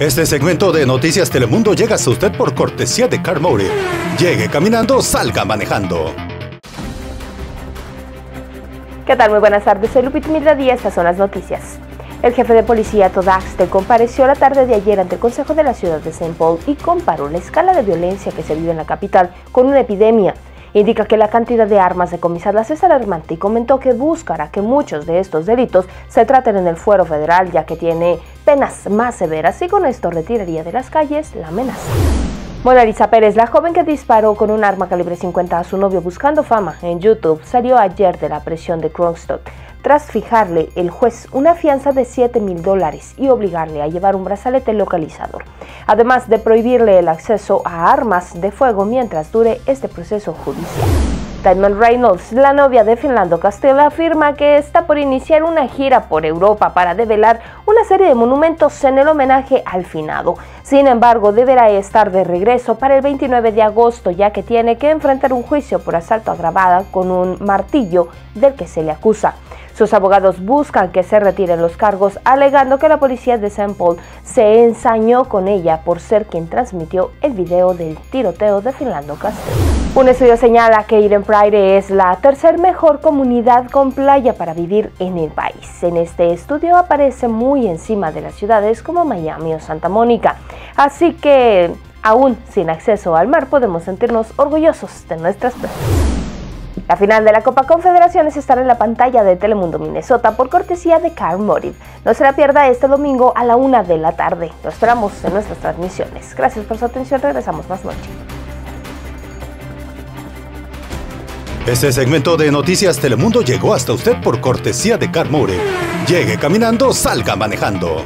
Este segmento de Noticias Telemundo llega hasta usted por cortesía de Car Llegue caminando, salga manejando. ¿Qué tal? Muy buenas tardes, soy Lupita y estas son las noticias. El jefe de policía Todd compareció la tarde de ayer ante el Consejo de la Ciudad de St. Paul y comparó la escala de violencia que se vive en la capital con una epidemia indica que la cantidad de armas decomisadas es alarmante y comentó que buscará que muchos de estos delitos se traten en el fuero federal ya que tiene penas más severas y con esto retiraría de las calles la amenaza. Mona Lisa Pérez, la joven que disparó con un arma calibre 50 a su novio buscando fama en YouTube, salió ayer de la prisión de Kronstadt tras fijarle el juez una fianza de 7 mil dólares y obligarle a llevar un brazalete localizador, además de prohibirle el acceso a armas de fuego mientras dure este proceso judicial. Diamond Reynolds, la novia de Finlando Castell, afirma que está por iniciar una gira por Europa para develar una serie de monumentos en el homenaje al finado. Sin embargo, deberá estar de regreso para el 29 de agosto, ya que tiene que enfrentar un juicio por asalto agravada con un martillo del que se le acusa. Sus abogados buscan que se retiren los cargos, alegando que la policía de St. Paul se ensañó con ella por ser quien transmitió el video del tiroteo de Finlando Castell. Un estudio señala que Eden Pride es la tercer mejor comunidad con playa para vivir en el país. En este estudio aparece muy encima de las ciudades como Miami o Santa Mónica. Así que, aún sin acceso al mar, podemos sentirnos orgullosos de nuestras playas. La final de la Copa Confederaciones estará en la pantalla de Telemundo Minnesota por cortesía de Car Motive. No se la pierda este domingo a la una de la tarde. Lo esperamos en nuestras transmisiones. Gracias por su atención. Regresamos más noche. Este segmento de Noticias Telemundo llegó hasta usted por cortesía de Car Llegue caminando, salga manejando.